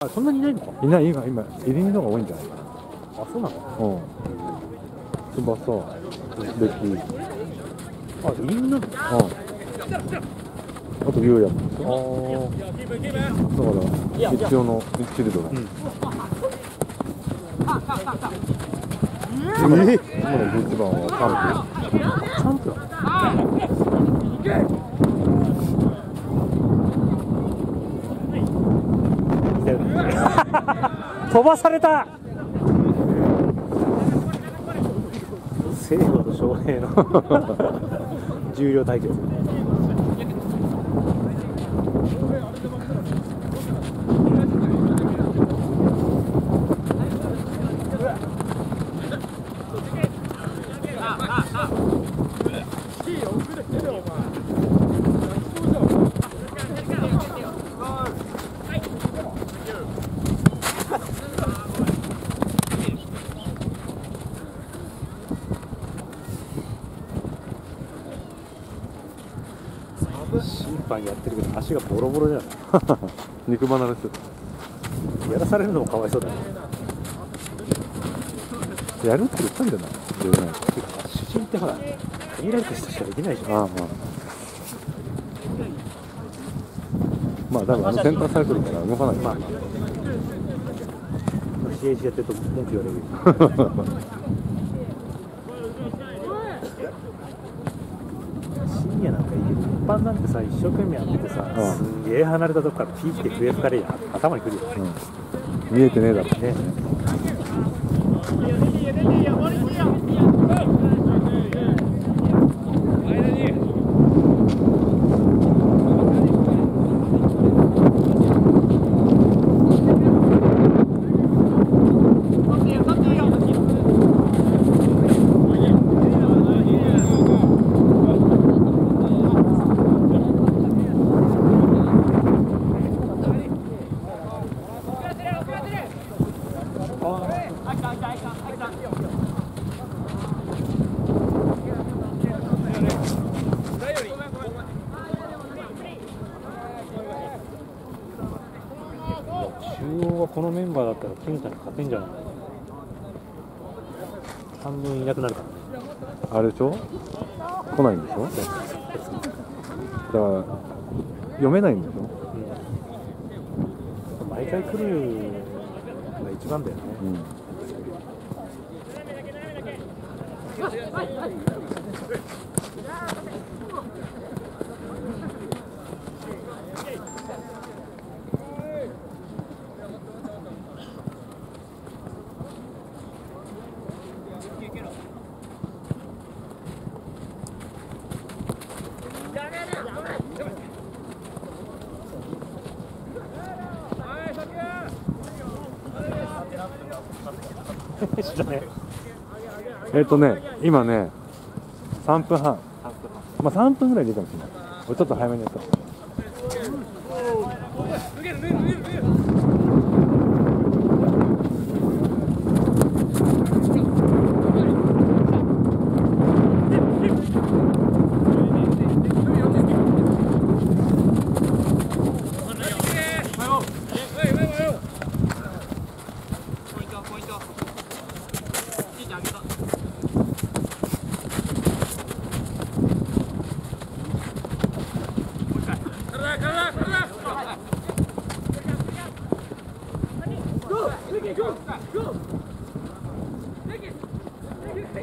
あそんなにいないのか？いない今今エリンの方が多いんじゃないかあそうなの？なうん。翼ベッキーあいるんだ。うん。あと龍也もあだから一応のミッチルドが、うん。今の今の11番はチャンプだ 飛ばされた。聖護と翔平の 重量対決。審判やってるけど足がボロボロじゃない？肉離れすやらされるのもかわいそうだね。るやるって言ったんじゃない？出ないてか主審ってほら限られた人しかできないじゃん。ああまあ。まあ多分あのセンターサイクルから動かないまあ。まあ CH やってると文句言われる 深夜なんかいいけど一般なんてさ一生懸命やっててさ、うん。すんげえ離れたとこからピーって笛吹かれりゃ頭にくるよねうん。見えてねえだろ。ね中央はこのメンバーだったら金太に勝てんじゃな。い半分いなくなるからね。あれでしょ？来ないんでしょ？だから読めないんでしょ？うん。毎回来るのが一番だよね。うんえっ、とね今ね3分半。まあ3分ぐらいでいいかもしれない。ちょっと早めにやった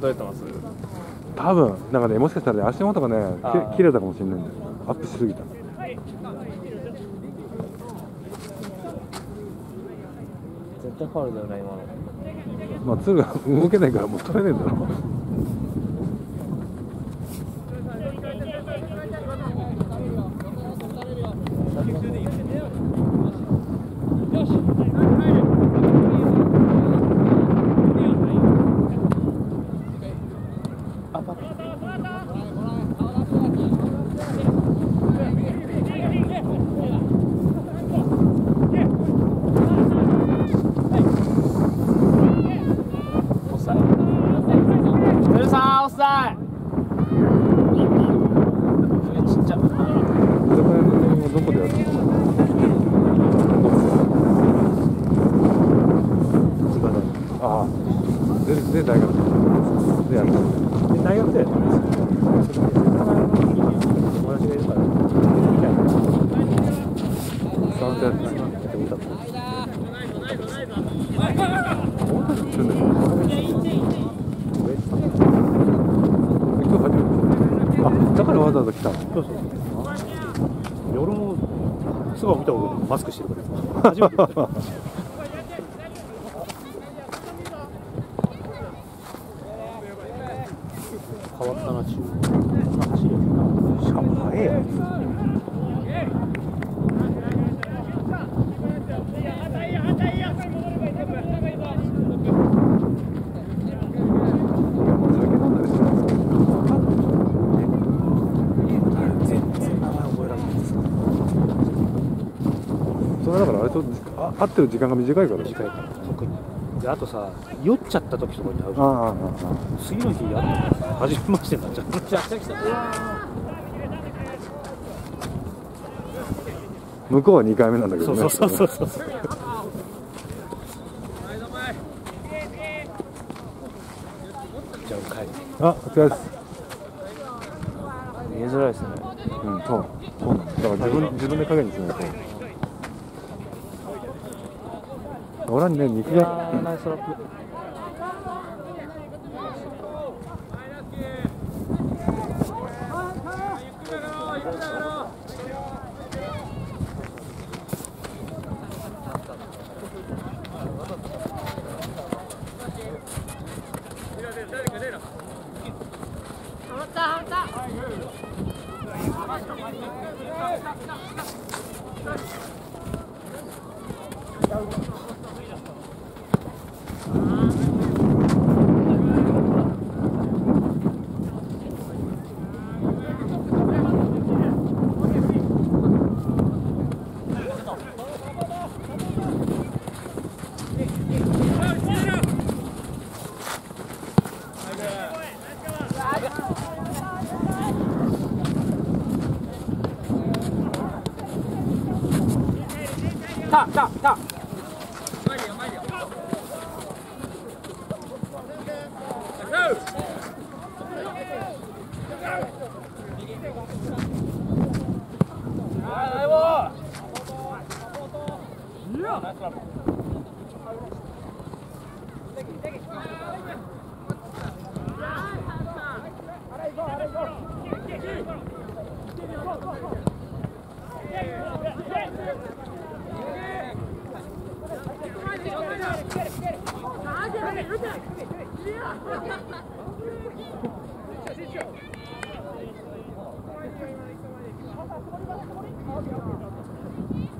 どうやってます。多分なんかねもしかしたらね足元がね切れたかもしれないんだよ。アップしすぎた。絶対ファウルだよね今の。まあ鶴が動けないからもう取れねえんだろ。すぐ見たことマスクしてるから初めて見た変わったな中走るよなしかも速えや酒飲んだりしてない全然名前覚えられないですそれだからあれ会ってる時間が短いから短いから特に。であとさ酔っちゃった時とかに会うじゃん。あああああ次の日や初めましてになっちゃう。向こうは2回目なんだけどね。そうそうそうそう。じゃあ帰るあお疲れです。見えづらいですね。うんそう。そうなんだ。だから自分自分で影にしないと俺はね肉がナイストラップたたた。頑張って。